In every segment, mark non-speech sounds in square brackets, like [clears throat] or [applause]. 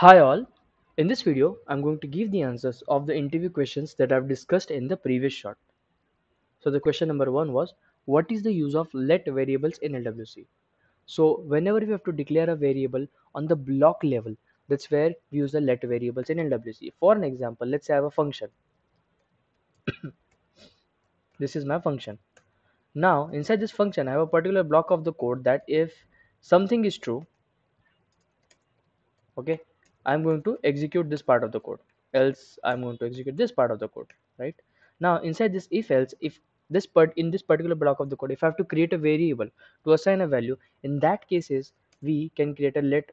Hi all, in this video I'm going to give the answers of the interview questions that I've discussed in the previous shot. So the question number one was, what is the use of let variables in LWC? So whenever we have to declare a variable on the block level, that's where we use the let variables in LWC. For an example, let's say I have a function. [coughs] this is my function. Now inside this function, I have a particular block of the code that if something is true, okay, I'm going to execute this part of the code. Else I'm going to execute this part of the code right? Now inside this if else if this part in this particular block of the code if I have to create a variable to assign a value in that cases we can create a let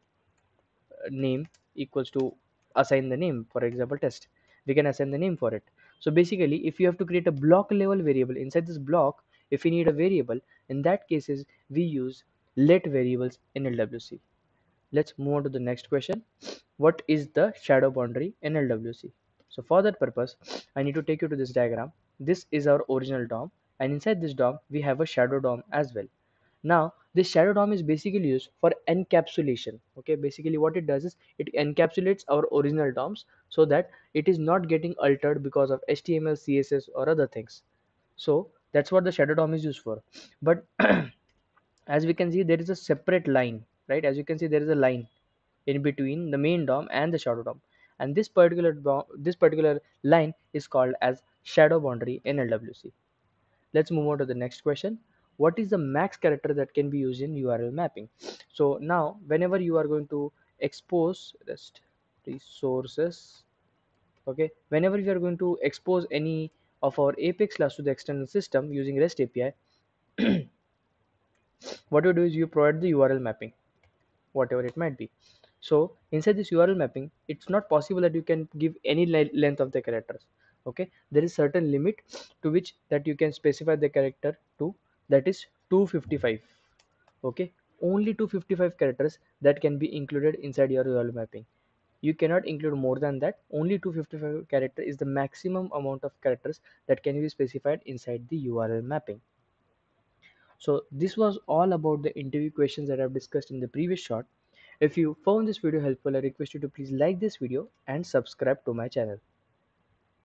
uh, name equals to assign the name for example test. We can assign the name for it. So basically if you have to create a block level variable inside this block if you need a variable in that cases we use let variables in LWC let's move on to the next question. What is the shadow boundary in LWC so for that purpose I need to take you to this diagram. This is our original DOM and inside this DOM we have a shadow DOM as well. Now this shadow DOM is basically used for encapsulation okay? Basically what it does is it encapsulates our original DOMs so that it is not getting altered because of HTML CSS or other things. So that's what the shadow DOM is used for. But [clears throat] as we can see there is a separate line right? As you can see there is a line in between the main DOM and the shadow DOM. And this particular this particular line is called as shadow boundary in LWC let's move on to the next question. What is the max character that can be used in URL mapping? So now whenever you are going to expose rest resources okay? Whenever you are going to expose any of our apex class to the external system using rest api [clears throat] what you do is you provide the url mapping whatever it might be. So inside this url mapping it's not possible that you can give any length of the characters okay? There is certain limit to which that you can specify the character to that is 255 okay? Only 255 characters that can be included inside your url mapping. You cannot include more than that. Only 255 character is the maximum amount of characters that can be specified inside the url mapping so this was all about the interview questions that i've discussed in the previous shot. If you found this video helpful i request you to please like this video and subscribe to my channel